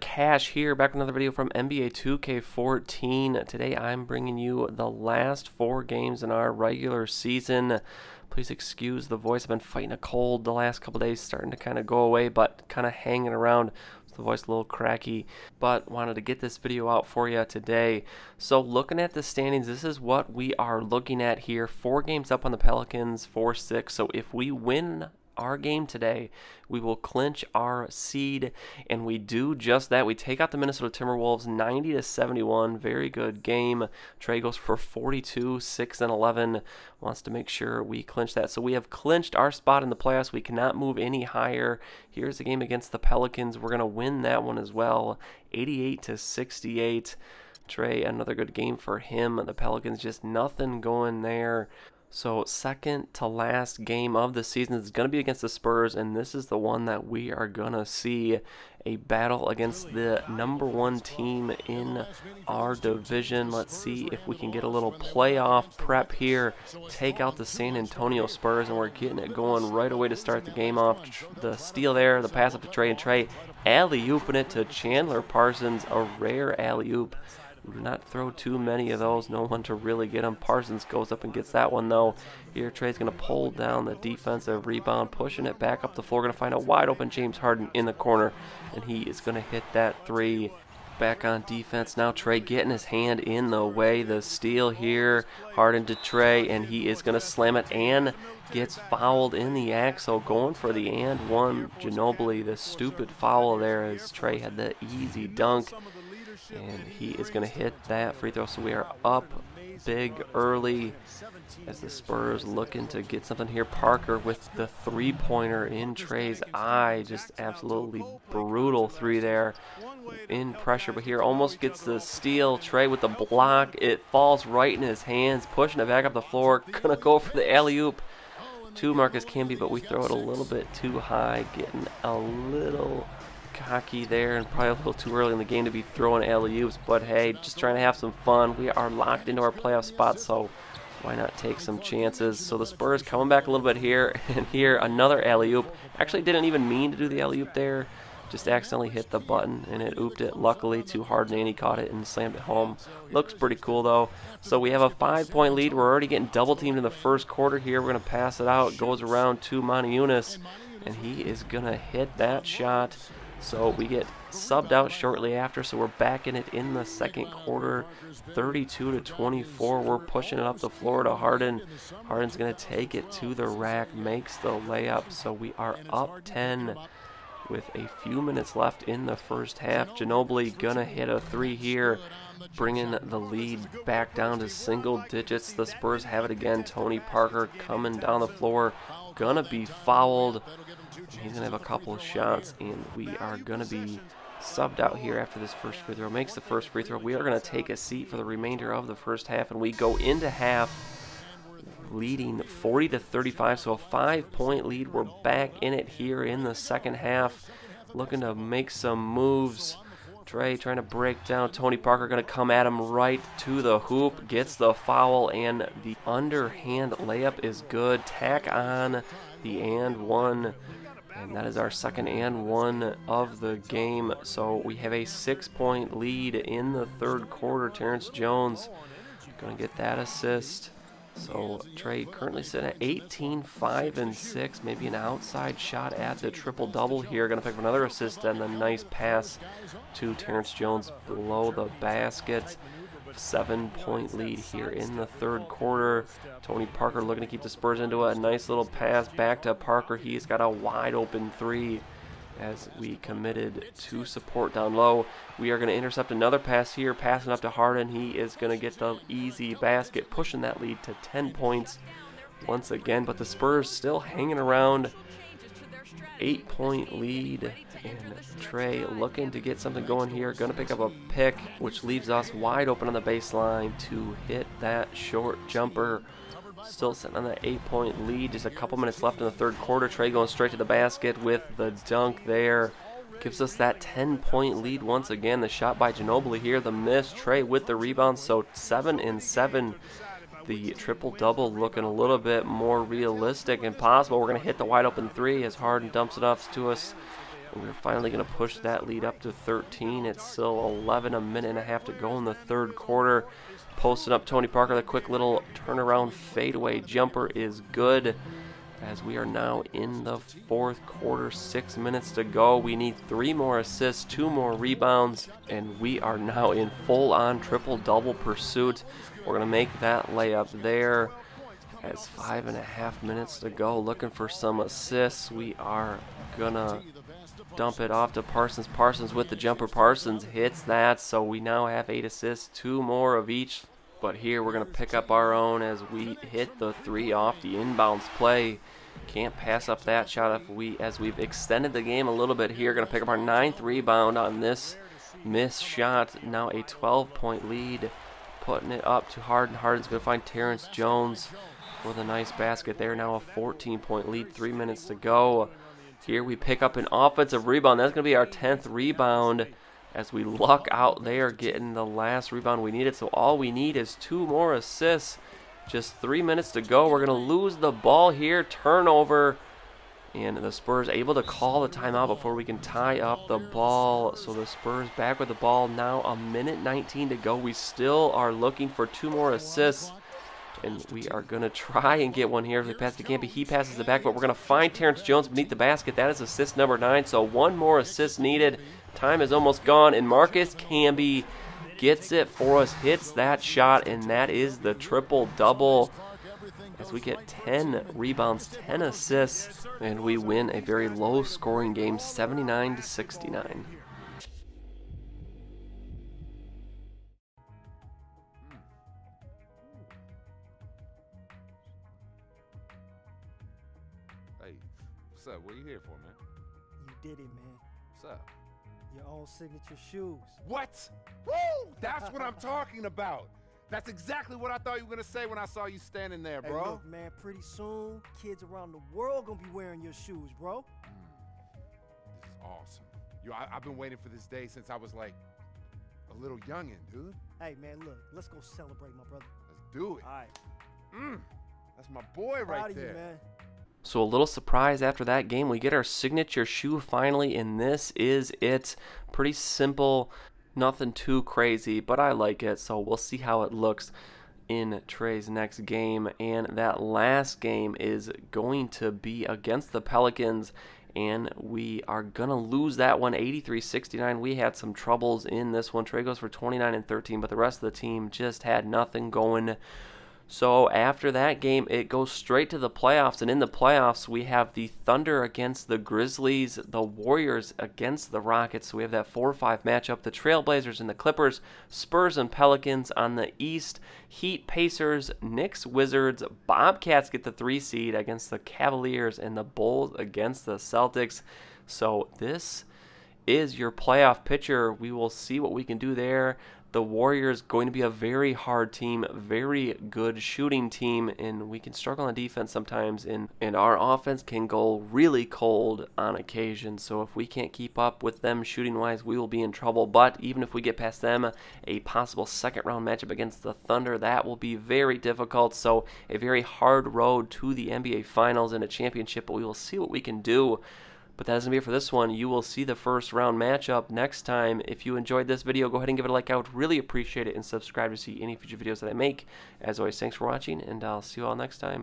Cash here, back with another video from NBA 2K14. Today I'm bringing you the last four games in our regular season. Please excuse the voice. I've been fighting a cold the last couple days, starting to kind of go away, but kind of hanging around. The voice a little cracky, but wanted to get this video out for you today. So looking at the standings, this is what we are looking at here. Four games up on the Pelicans, 4-6. So if we win our game today, we will clinch our seed, and we do just that. We take out the Minnesota Timberwolves 90 to 71. Very good game. Trey goes for 42, 6 and 11. Wants to make sure we clinch that. So we have clinched our spot in the playoffs. We cannot move any higher. Here's the game against the Pelicans. We're going to win that one as well, 88 to 68. Trey, another good game for him. The Pelicans just nothing going there. So second to last game of the season is going to be against the Spurs, and this is the one that we are going to see a battle against the number one team in our division. Let's see if we can get a little playoff prep here, take out the San Antonio Spurs, and we're getting it going right away to start the game off. The steal there, the pass up to Trey, and Trey alley-ooping it to Chandler Parsons, a rare alley-oop. Not throw too many of those. No one to really get him. Parsons goes up and gets that one, though. Here, Trey's going to pull down the defensive rebound, pushing it back up the floor. Going to find a wide open James Harden in the corner, and he is going to hit that three. Back on defense now. Trey getting his hand in the way. The steal here. Harden to Trey, and he is going to slam it and gets fouled in the. So going for the and one. Ginobili, the stupid foul there as Trey had the easy dunk and he is going to hit that free throw. So we are up big early as the Spurs looking to get something here. Parker with the three-pointer in Trey's eye, just absolutely brutal three there in pressure. But here almost gets the steal. Trey with the block. It falls right in his hands, pushing it back up the floor. Gonna go for the alley-oop to Marcus Camby, but we throw it a little bit too high, getting a little cocky there and probably a little too early in the game to be throwing alley-oops, but hey, just trying to have some fun. We are locked into our playoff spot, so why not take some chances? So the Spurs coming back a little bit here, and here another alley-oop. Actually didn't even mean to do the alley-oop there, just accidentally hit the button and it ooped it. Luckily, too hard, and he caught it and slammed it home. Looks pretty cool though. So we have a five-point lead. We're already getting double-teamed in the first quarter here. We're going to pass it out. Goes around to Motiejunas, and he is going to hit that shot. So we get subbed out shortly after, so we're back in it in the second quarter, 32 to 24. We're pushing it up the floor to Harden. Harden's going to take it to the rack, makes the layup, so we are up 10 with a few minutes left in the first half. Ginobili gonna hit a three here, bringing the lead back down to single digits. The Spurs have it again. Tony Parker coming down the floor, gonna be fouled. He's going to have a couple of shots, and we are going to be subbed out here after this first free throw. Makes the first free throw. We are going to take a seat for the remainder of the first half, and we go into half leading 40 to 35, so a five-point lead. We're back in it here in the second half, looking to make some moves. Trey trying to break down. Tony Parker going to come at him right to the hoop. Gets the foul, and the underhand layup is good. Tack on the and one. And that is our second and one of the game. So we have a six-point lead in the third quarter. Terrence Jones going to get that assist. So Trey currently sitting at 18, 5, and 6. Maybe an outside shot at the triple-double here. Going to pick up another assist and a nice pass to Terrence Jones below the basket seven point lead here in the third quarter. Tony Parker looking to keep the Spurs into. A nice little pass back to Parker. He's got a wide open three as we committed to support down low. We are going to intercept another pass here, passing up to Harden. He is going to get the easy basket, pushing that lead to 10 points once again. But the Spurs still hanging around eight point lead. And Trey looking to get something going here. To pick up a pick, which leaves us wide open on the baseline to hit that short jumper. Still sitting on that eight point lead. Just a couple minutes left in the third quarter. Trey going straight to the basket with the dunk there. Gives us that 10 point lead once again. The shot by Ginobili here. The miss. Trey with the rebound. So 7 and 7 the triple double looking a little bit more realistic and possible. We're going to hit the wide open three as Harden dumps it off to us. we're finally going to push that lead up to 13. It's still 11, a minute and a half to go in the third quarter. Posting up Tony Parker, the quick little turnaround fadeaway jumper is good as we are now in the fourth quarter, six minutes to go. We need three more assists, two more rebounds, and we are now in full on triple double pursuit. We're going to make that layup there. As five and a half minutes to go, looking for some assists. We are going to dump it off to Parsons. Parsons with the jumper. Parsons hits that, so we now have eight assists, two more of each. But here we're going to pick up our own as we hit the three off the inbounds play. Can't pass up that shot if we, as we've extended the game a little bit here. Going to pick up our ninth rebound on this miss shot. Now a 12-point lead. Putting it up to Harden. Harden's going to find Terrence Jones for the nice basket there. Now a 14-point lead. Three minutes to go. Here we pick up an offensive rebound. That's going to be our 10th rebound as we luck out there getting the last rebound we needed. So all we need is two more assists. Just three minutes to go. We're going to lose the ball here. Turnover. And the Spurs able to call the timeout before we can tie up the ball. So the Spurs back with the ball now. A minute 19 to go. We still are looking for two more assists. And we are going to try and get one here. If they pass to Camby, he passes it back. But we're going to find Terrence Jones beneath the basket. That is assist number nine. So one more assist needed. Time is almost gone, and Marcus Camby gets it for us, hits that shot, and that is the triple-double as we get 10 rebounds, 10 assists, and we win a very low-scoring game, 79 to 69. Hey, what's up? What are you here for, man? You did it, man. What's up? Your own signature shoes. What? Woo! That's what I'm talking about. That's exactly what I thought you were gonna say when I saw you standing there, bro. Hey, look, man, pretty soon, kids around the world gonna be wearing your shoes, bro. This is awesome. Yo, I, I've been waiting for this day since I was like a little youngin', dude. Hey, man, look, let's go celebrate, my brother. Let's do it. All right. Mm, that's my boy Proud right there. you, man. So a little surprise after that game. We get our signature shoe finally, and this is it. Pretty simple, nothing too crazy, but I like it. So we'll see how it looks in Trey's next game. And that last game is going to be against the Pelicans. And we are going to lose that one 83 69. We had some troubles in this one. Trey goes for 29 and 13, but the rest of the team just had nothing going. So after that game, it goes straight to the playoffs, and in the playoffs, we have the Thunder against the Grizzlies, the Warriors against the Rockets. So we have that 4 5 matchup the Trailblazers and the Clippers, Spurs and Pelicans on the East, Heat, Pacers, Knicks, Wizards, Bobcats get the three seed against the Cavaliers, and the Bulls against the Celtics. So this is your playoff picture. We will see what we can do there the Warriors going to be a very hard team, very good shooting team, and we can struggle on defense sometimes, and, and our offense can go really cold on occasion. So if we can't keep up with them shooting wise, we will be in trouble. But even if we get past them, a possible second round matchup against the Thunder, that will be very difficult. So a very hard road to the NBA Finals and a championship, but we will see what we can do. But that is going to be it for this one. You will see the first round matchup next time. If you enjoyed this video, go ahead and give it a like. I would really appreciate it. And subscribe to see any future videos that I make. As always, thanks for watching, and I'll see you all next time.